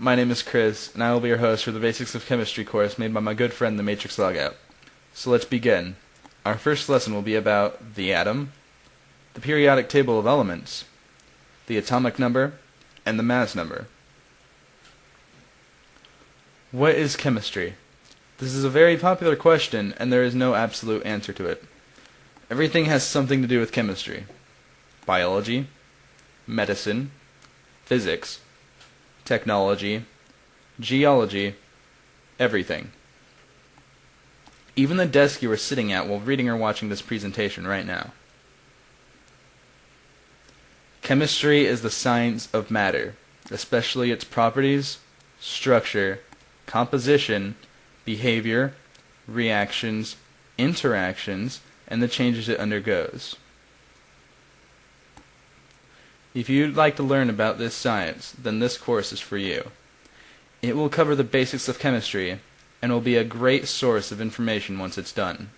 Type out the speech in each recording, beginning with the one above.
my name is Chris, and I will be your host for the Basics of Chemistry course made by my good friend the Matrix Logout. So let's begin. Our first lesson will be about the atom, the periodic table of elements, the atomic number, and the mass number. What is chemistry? This is a very popular question, and there is no absolute answer to it. Everything has something to do with chemistry biology, medicine, physics, technology, geology, everything. Even the desk you are sitting at while reading or watching this presentation right now. Chemistry is the science of matter, especially its properties, structure, composition, behavior, reactions, interactions, and the changes it undergoes. If you'd like to learn about this science, then this course is for you. It will cover the basics of chemistry and will be a great source of information once it's done.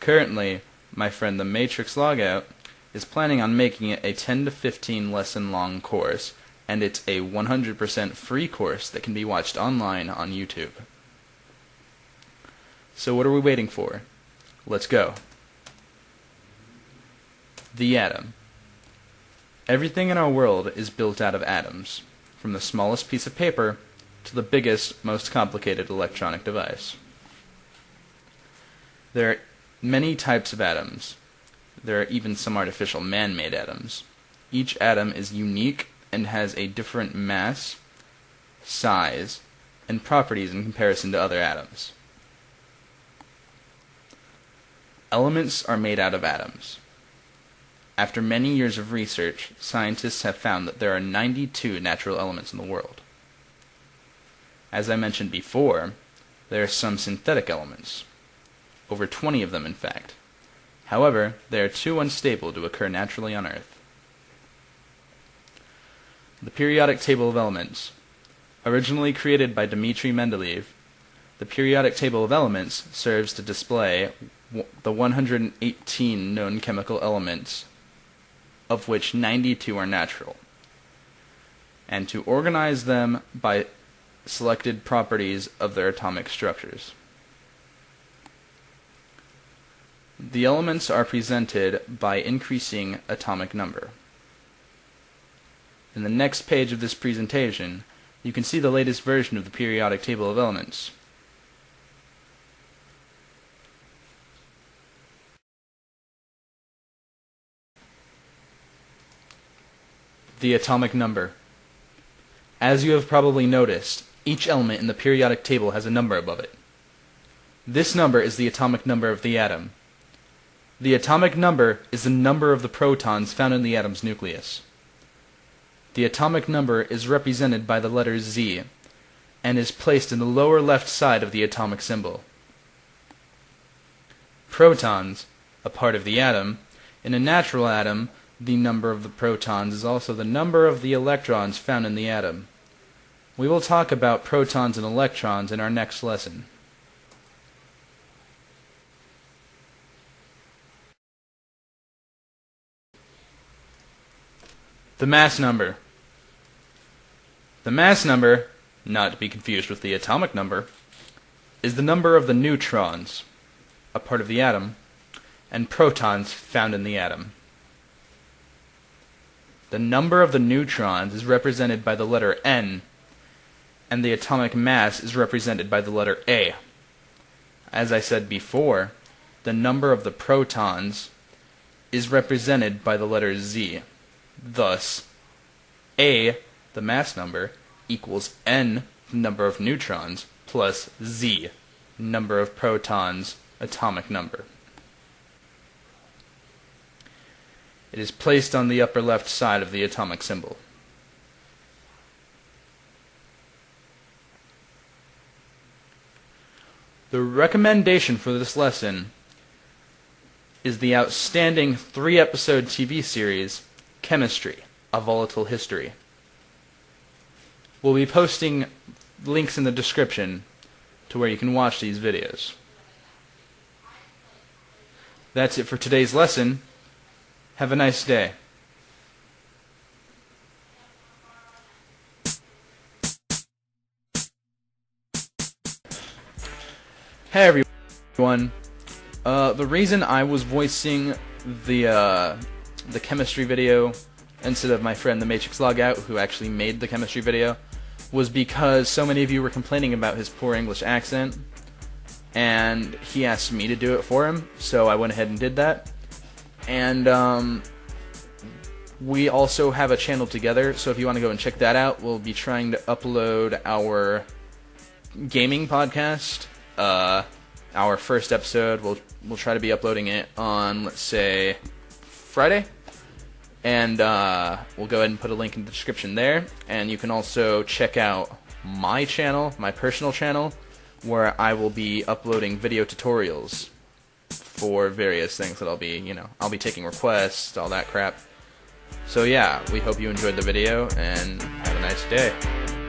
Currently, my friend the Matrix Logout is planning on making it a 10 to 15 lesson long course, and it's a 100% free course that can be watched online on YouTube. So what are we waiting for? Let's go. The atom. Everything in our world is built out of atoms, from the smallest piece of paper to the biggest, most complicated electronic device. There are many types of atoms. There are even some artificial man-made atoms. Each atom is unique and has a different mass, size, and properties in comparison to other atoms. Elements are made out of atoms. After many years of research, scientists have found that there are 92 natural elements in the world. As I mentioned before, there are some synthetic elements, over 20 of them in fact. However, they are too unstable to occur naturally on Earth. The periodic table of elements. Originally created by Dmitri Mendeleev, the periodic table of elements serves to display the 118 known chemical elements of which 92 are natural, and to organize them by selected properties of their atomic structures. The elements are presented by increasing atomic number. In the next page of this presentation, you can see the latest version of the periodic table of elements. The atomic number. As you have probably noticed, each element in the periodic table has a number above it. This number is the atomic number of the atom. The atomic number is the number of the protons found in the atom's nucleus. The atomic number is represented by the letter Z and is placed in the lower left side of the atomic symbol. Protons, a part of the atom, in a natural atom the number of the protons is also the number of the electrons found in the atom. We will talk about protons and electrons in our next lesson. The mass number. The mass number, not to be confused with the atomic number, is the number of the neutrons, a part of the atom, and protons found in the atom. The number of the neutrons is represented by the letter N, and the atomic mass is represented by the letter A. As I said before, the number of the protons is represented by the letter Z. Thus, A, the mass number, equals N, the number of neutrons, plus Z, number of protons, atomic number. It is placed on the upper left side of the atomic symbol. The recommendation for this lesson is the outstanding three episode TV series Chemistry A Volatile History. We'll be posting links in the description to where you can watch these videos. That's it for today's lesson. Have a nice day. Hey everyone. Uh, the reason I was voicing the uh, the chemistry video instead of my friend the Matrix Logout, who actually made the chemistry video, was because so many of you were complaining about his poor English accent, and he asked me to do it for him, so I went ahead and did that. And um, we also have a channel together, so if you want to go and check that out, we'll be trying to upload our gaming podcast uh, our first episode. We'll we'll try to be uploading it on let's say Friday, and uh, we'll go ahead and put a link in the description there. And you can also check out my channel, my personal channel, where I will be uploading video tutorials for various things that I'll be, you know, I'll be taking requests, all that crap. So yeah, we hope you enjoyed the video and have a nice day.